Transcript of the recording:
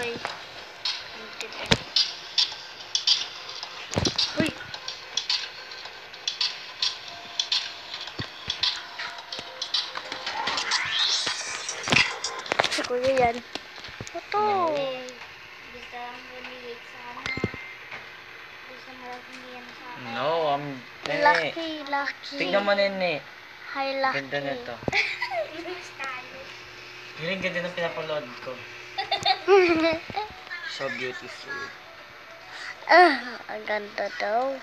Uy. Uy. Si kuya yan. Ito. No, I'm... Nene. Lucky, lucky. Tignan mo, Nene. Hi, lucky. Ganda na to. Yung ganda ng pinapaload ko. So beautiful. ah, ang ganda daw.